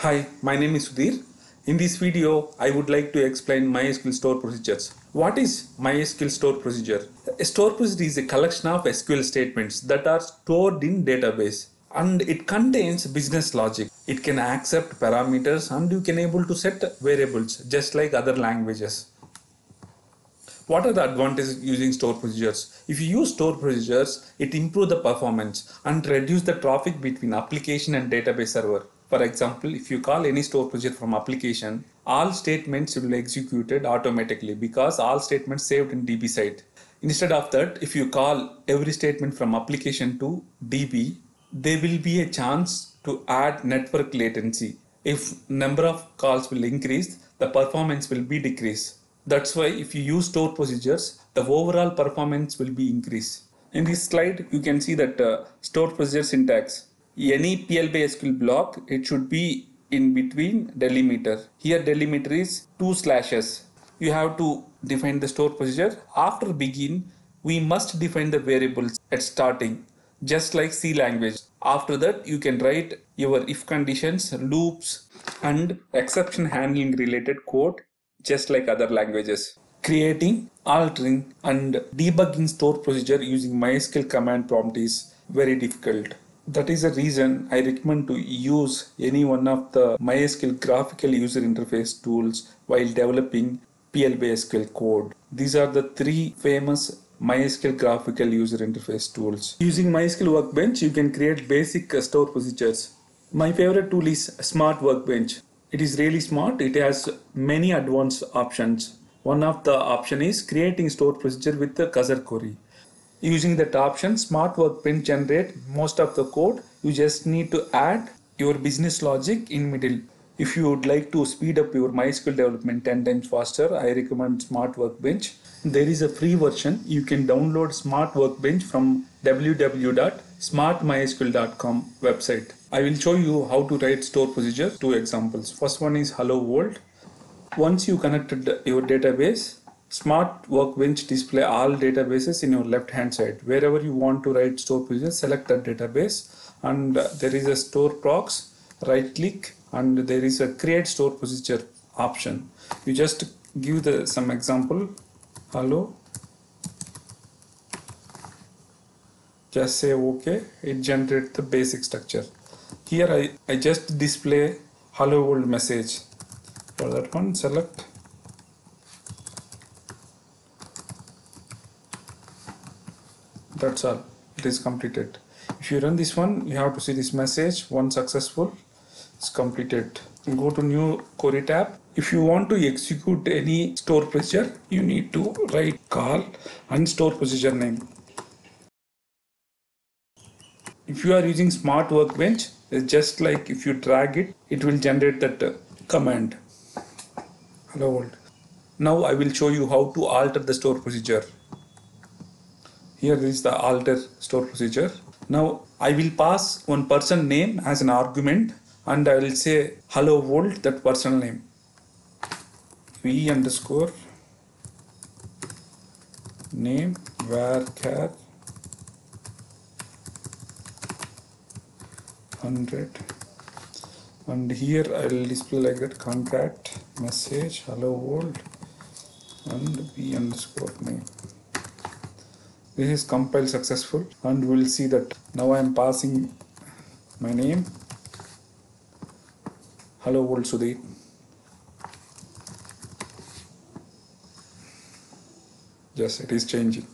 Hi, my name is Sudhir. In this video, I would like to explain MySQL store procedures. What is MySQL store procedure? A store procedure is a collection of SQL statements that are stored in database and it contains business logic. It can accept parameters and you can able to set variables just like other languages. What are the advantages using store procedures? If you use store procedures, it improves the performance and reduce the traffic between application and database server. For example, if you call any store procedure from application, all statements will be executed automatically because all statements saved in DB side. Instead of that, if you call every statement from application to DB, there will be a chance to add network latency. If number of calls will increase, the performance will be decreased. That's why if you use store procedures, the overall performance will be increased. In this slide, you can see that uh, store procedure syntax. Any PL/SQL block, it should be in between delimiter. Here delimiter is two slashes. You have to define the store procedure. After begin, we must define the variables at starting, just like C language. After that, you can write your if conditions, loops, and exception handling related code just like other languages. Creating, altering, and debugging store procedure using MySQL command prompt is very difficult. That is the reason I recommend to use any one of the MySQL graphical user interface tools while developing PL by SQL code. These are the three famous MySQL graphical user interface tools. Using MySQL Workbench, you can create basic store procedures. My favorite tool is Smart Workbench. It is really smart. It has many advanced options. One of the option is creating store procedure with the Cursor query. Using that option, Smart Workbench generate most of the code. You just need to add your business logic in middle. If you would like to speed up your MySQL development 10 times faster, I recommend Smart Workbench. There is a free version. You can download Smart Workbench from www.smartmysql.com website. I will show you how to write store procedure. Two examples. First one is hello world. Once you connected your database, Smart Workbench display all databases in your left hand side. Wherever you want to write store procedure, select that database and there is a store procs. Right click and there is a create store procedure option. You just give the some example. Hello just say okay it generates the basic structure here I, I just display hello world message for that one select that's all it is completed. If you run this one you have to see this message one successful it's completed. Go to new query tab. If you want to execute any store procedure you need to write call and store procedure name. If you are using smart workbench it's just like if you drag it it will generate that uh, command. Hello world. Now i will show you how to alter the store procedure here is the alter store procedure. Now i will pass one person name as an argument and i will say hello world that person name. V underscore name varchar 100 and here I will display like that concat message hello world and v underscore name this is compiled successful and we will see that now I am passing my name. Hello world Sudhir yes it is changing.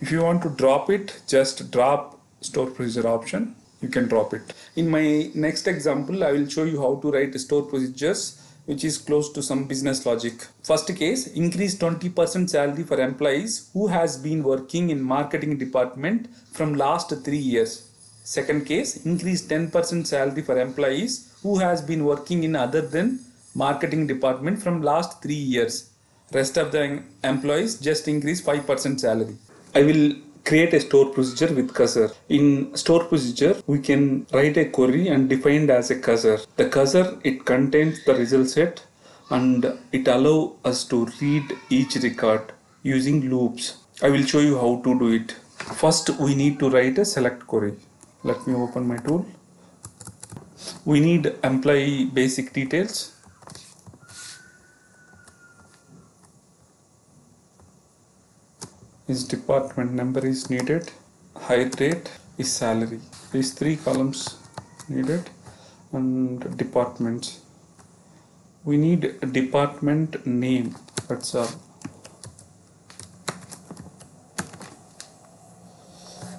If you want to drop it just drop store procedure option. You can drop it. In my next example, I will show you how to write store procedures which is close to some business logic. First case, increase 20% salary for employees who has been working in marketing department from last three years. Second case, increase 10% salary for employees who has been working in other than marketing department from last three years. Rest of the employees just increase 5% salary. I will create a store procedure with cursor. In store procedure, we can write a query and defined as a cursor. The cursor, it contains the result set and it allow us to read each record using loops. I will show you how to do it. First, we need to write a select query. Let me open my tool. We need employee basic details. His department number is needed. Hire date is salary. These three columns needed and departments. We need a department name. That's all.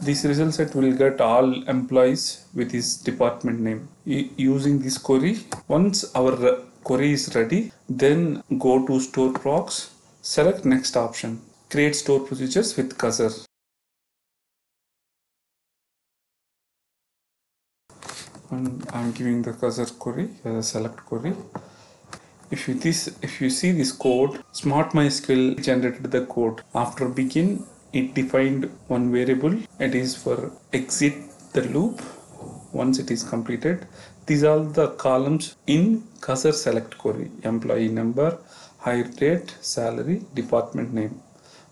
This result set will get all employees with his department name. U- using this query, once our query is ready, then go to store procs, select next option, create store procedures with cursor. And I'm giving the cursor query as a select query. If you this if you see this code, Smart MySQL generated the code. After begin, it defined one variable. It is for exit the loop. Once it is completed, these are the columns in cursor select query: employee number, hire date, salary, department name,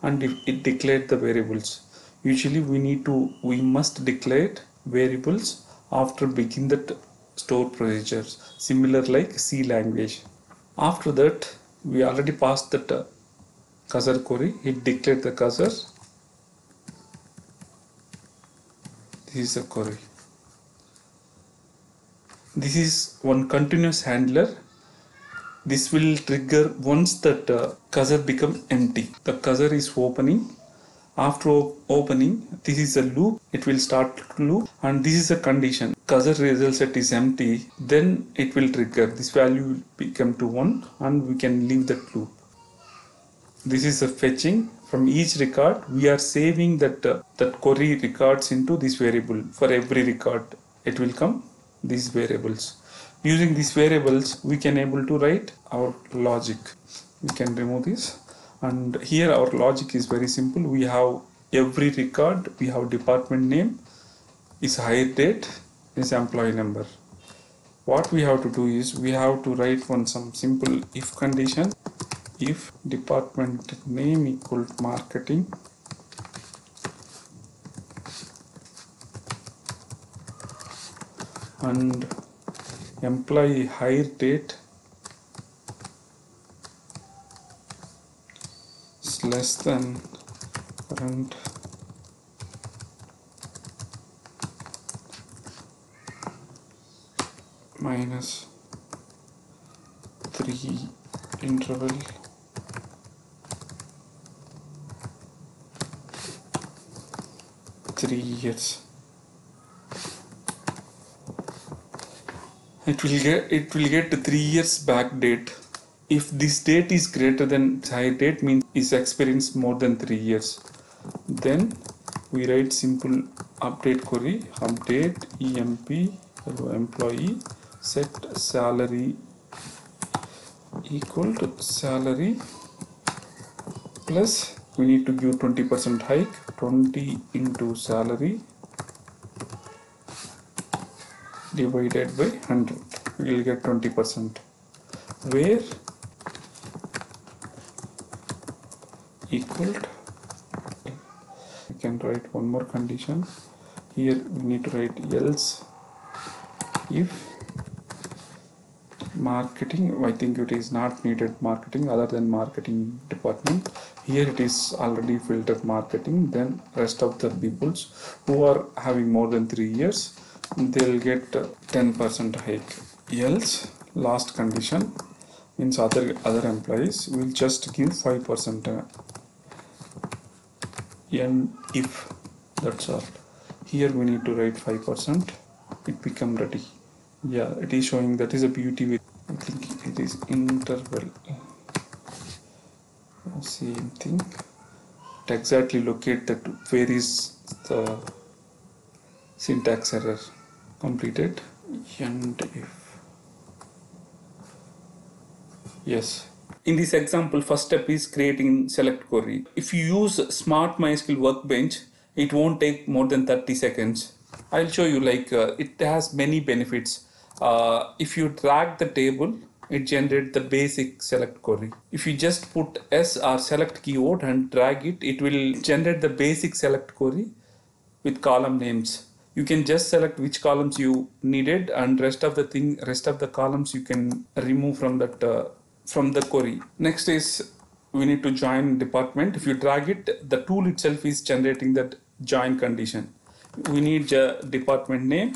and it declared the variables. Usually, we need to we must declare variables after begin the store procedures, similar like C language. After that, we already passed that uh, cursor query. It declared the cursor. This is a query. This is one continuous handler. This will trigger once that uh, cursor become empty. The cursor is opening. After opening, this is a loop. It will start to loop, and this is a condition. Cursor result set is empty. Then it will trigger. This value will become to one, and we can leave that loop. This is a fetching from each record. We are saving that uh, that query records into this variable. For every record, it will come these variables. Using these variables, we can able to write our logic. We can remove this, and here our logic is very simple. We have every record. We have department name, is hire date, is employee number. What we have to do is we have to write one some simple if condition if department name equal marketing and employee hire date is less than current minus 3 interval three years. It will get it will get three years back date. If this date is greater than hire date means is experienced more than three years. Then we write simple update query update emp employee set salary equal to salary plus we need to give 20% hike 20 into salary divided by 100 we will get 20% where equal we can write one more condition. Here we need to write else. If marketing i think it is not needed marketing other than marketing department. Here it is already filtered marketing then rest of the peoples who are having more than three years they'll get uh, 10% hike. Else last condition means other other employees will just give 5% uh, and if that's all. Here we need to write 5% it become ready. Yeah it is showing that is a beauty with i think it is interval. Same thing. It exactly locate that where is the syntax error completed. And if yes. In this example first step is creating select query. If you use smart mysql workbench it won't take more than 30 seconds. I'll show you like uh, it has many benefits. Uh, if you drag the table it generates the basic select query. If you just put s or select keyword and drag it it will generate the basic select query with column names you can just select which columns you needed and rest of the thing rest of the columns you can remove from that uh, from the query. Next is we need to join department. If you drag it the tool itself is generating that join condition. We need department name.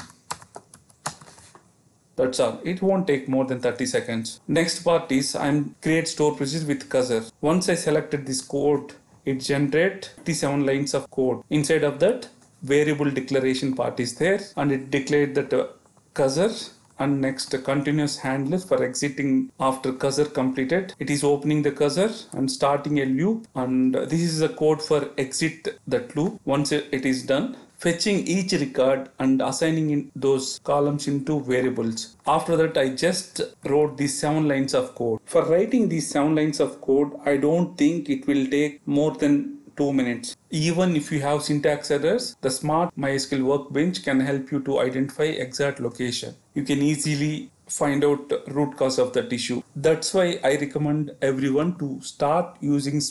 That's all. It won't take more than 30 seconds. Next part is i'm create store procedure with cursor. Once i selected this code it generate 57 lines of code. Inside of that variable declaration part is there and it declared that uh, cursor and next uh, continuous handler for exiting after cursor completed it is opening the cursor and starting a loop and this is a code for exit that loop once it is done fetching each record and assigning in those columns into variables. After that, I just wrote these seven lines of code. For writing these seven lines of code, I don't think it will take more than two minutes. Even if you have syntax errors, the smart MySQL workbench can help you to identify exact location. You can easily find out root cause of that issue. That's why I recommend everyone to start using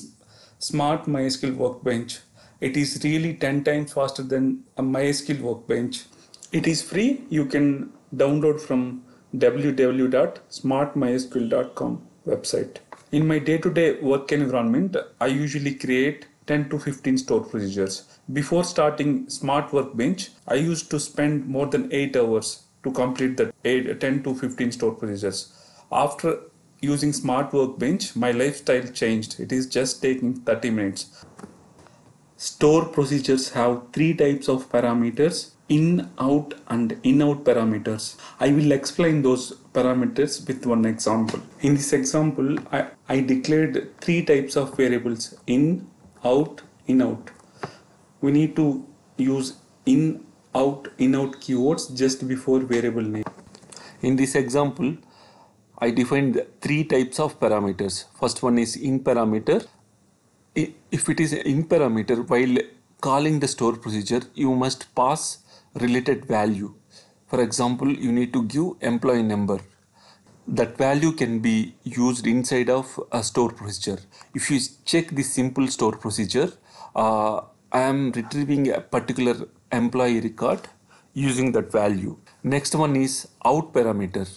smart MySQL workbench. It is really 10 times faster than a MySQL workbench. It is free. You can download from www.smartmysql.com website. In my day-to-day work environment, I usually create 10 to 15 store procedures. Before starting Smart Workbench, I used to spend more than 8 hours to complete the 8, 10 to 15 store procedures. After using Smart Workbench, my lifestyle changed. It is just taking 30 minutes. Store procedures have three types of parameters in, out and in out parameters. I will explain those parameters with one example. In this example, I, I declared three types of variables in, out, in out. We need to use in, out, in out keywords just before variable name. In this example, I defined three types of parameters. First one is in parameter. If it is in parameter, while calling the store procedure, you must pass related value. For example, you need to give employee number. That value can be used inside of a store procedure. If you check this simple store procedure, uh, I am retrieving a particular employee record using that value. Next one is out parameter.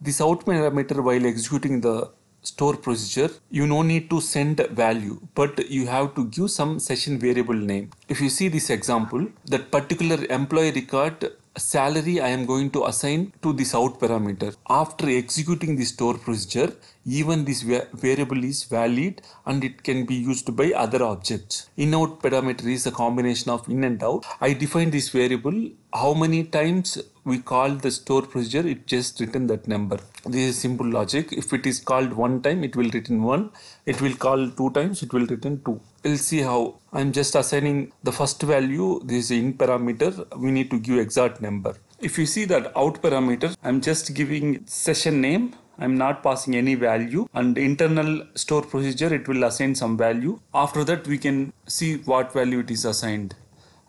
This out parameter while executing the store procedure, you no need to send value, but you have to give some session variable name. If you see this example, that particular employee record salary I am going to assign to this out parameter. After executing the store procedure, even this variable is valid and it can be used by other objects. In out parameter is a combination of in and out. I define this variable how many times we call the store procedure it just written that number. This is simple logic. If it is called one time it will return one. It will call two times it will return two. We'll see how. I'm just assigning the first value. This in parameter. We need to give exact number. If you see that out parameter i'm just giving session name I'm not passing any value and internal store procedure it will assign some value. After that we can see what value it is assigned.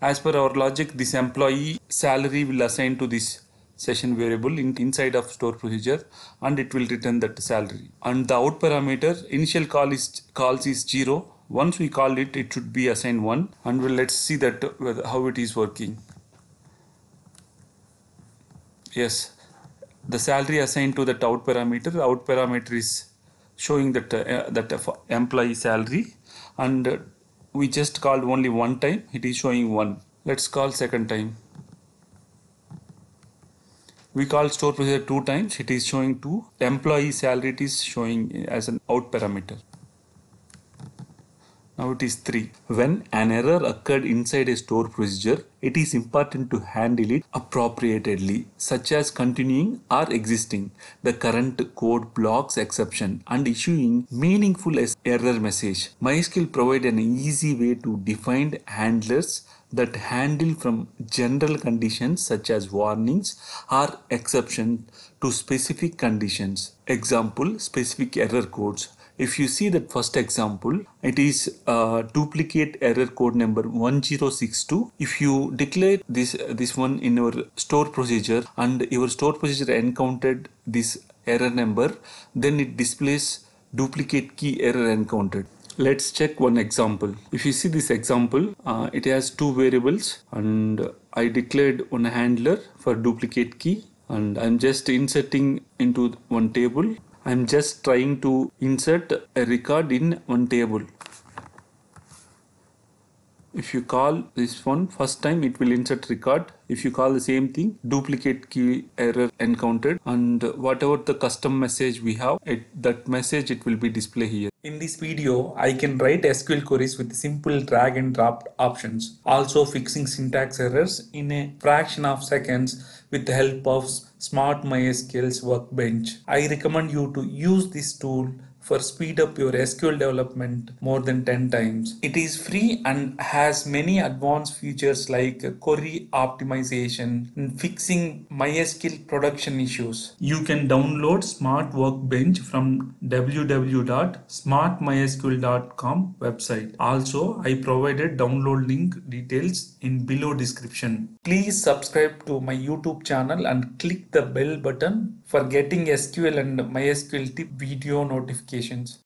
As per our logic this employee salary will assign to this session variable in, inside of store procedure and it will return that salary. And the out parameter initial call is calls is 0 once we call it it should be assigned 1 and we'll, let's see that how it is working. Yes the salary assigned to that out parameter the out parameter is showing that uh, that employee salary. And uh, we just called only one time. It is showing one. Let's call second time. We call store procedure two times. It is showing two. Employee salary it is showing as an out parameter now it is 3. When an error occurred inside a store procedure, it is important to handle it appropriately, such as continuing or existing the current code blocks exception and issuing meaningful error message. MySQL provide an easy way to define handlers that handle from general conditions such as warnings or exception to specific conditions. Example, specific error codes if you see that first example, it is a duplicate error code number 1062. If you declare this, this one in your store procedure and your store procedure encountered this error number, then it displays duplicate key error encountered. Let's check one example. If you see this example, uh, it has two variables and I declared one handler for duplicate key and I'm just inserting into one table. I'm just trying to insert a record in one table. If you call this one first time it will insert record. If you call the same thing duplicate key error encountered. And whatever the custom message we have it, that message it will be display here. In this video i can write sql queries with simple drag and drop options. Also fixing syntax errors in a fraction of seconds with the help of smart mysql's workbench i recommend you to use this tool for speed up your SQL development more than 10 times. It is free and has many advanced features like query optimization and fixing MySQL production issues. You can download Smart Workbench from www.smartmysql.com website. Also, I provided download link details in below description. Please subscribe to my YouTube channel and click the bell button for getting SQL and MySQL tip video notifications.